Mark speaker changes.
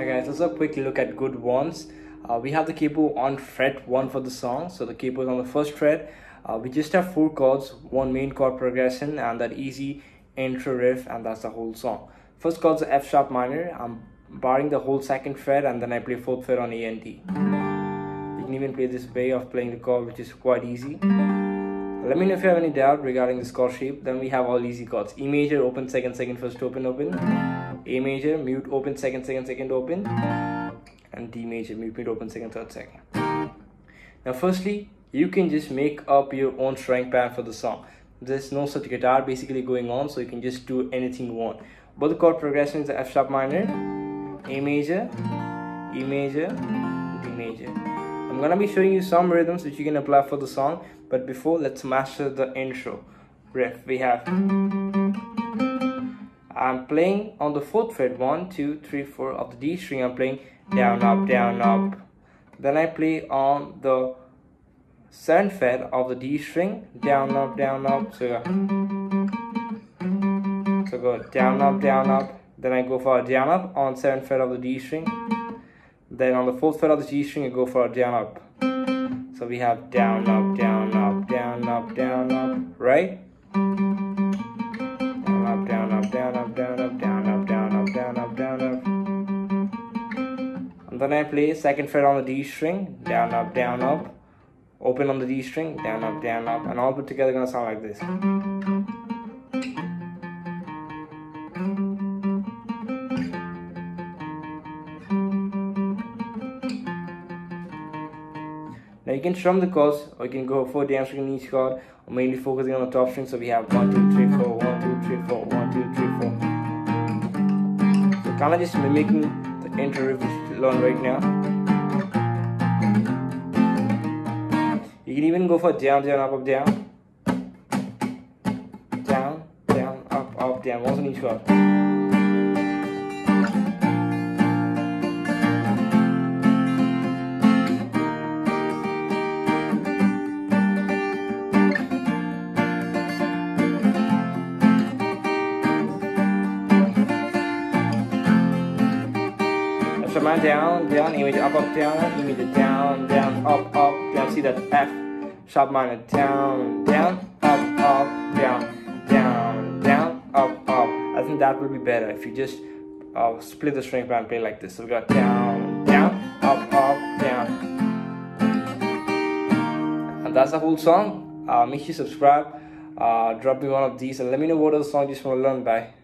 Speaker 1: Hi guys, let's have a quick look at good ones. Uh, we have the capo on fret 1 for the song. So the capo is on the first fret. Uh, we just have 4 chords, one main chord progression and that easy intro riff and that's the whole song. First chord's F sharp minor. I'm barring the whole second fret and then I play 4th fret on A and D. You can even play this way of playing the chord which is quite easy. Let me know if you have any doubt regarding the chord shape. Then we have all easy chords. E major, open, second, second, first, open, open. A major, mute, open, second, second, second, open. And D major, mute, mute, open, second, third, second. Now, firstly, you can just make up your own string pattern for the song. There's no such guitar basically going on, so you can just do anything you want. But the chord progression is F sharp minor, A major, E major, D major. Gonna be showing you some rhythms which you can apply for the song, but before let's master the intro riff. We have I'm playing on the fourth fret, one, two, three, four of the D string. I'm playing down, up, down, up. Then I play on the seventh fret of the D string, down, up, down, up. So, go, so go down, up, down, up. Then I go for a down, up on seventh fret of the D string. Then on the fourth fret of the G string, I go for a down, up. So we have down, up, down, up, down, up, down, up, right? Down, up, down, up, down, up, down, up, down, up, down, up, down, up, down, up. And then I play second fret on the D string, down, up, down, up. Open on the D string, down, up, down, up, and all put together gonna sound like this. Now you can strum the chords or you can go for down string in each chord or mainly focusing on the top string. So we have 1, 2, 3, 4, 1, 2, 3, 4, 1, 2, 3, 4. So kind of just mimicking the intro riff which you learn right now. You can even go for down, down, up, up, down. Down, down, up, up, down. Once on each chord. Man down, down, image up, up, down, image down, down, up, up, down. See that F sharp minor down, down, up, up, down, down, down, up, up. I think that would be better if you just uh, split the string and play like this. So we got down, down, up, up, down. And that's the whole song. Uh, make sure you subscribe. Uh, drop me one of these and let me know what other song you just want to learn by.